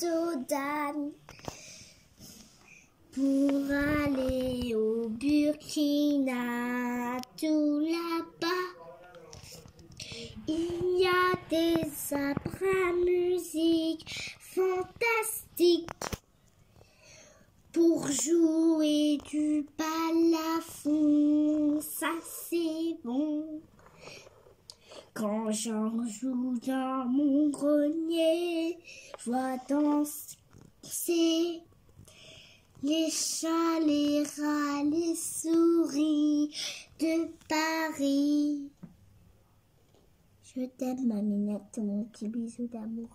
Dodan pour aller au Burkina tout là-bas. Il y a des arbres musique fantastique pour jouer du balafon, Quand j'en joue dans mon grenier, je vois danser les chats, les rats, les souris de Paris. Je t'aime, ma minette, mon petit bisou d'amour.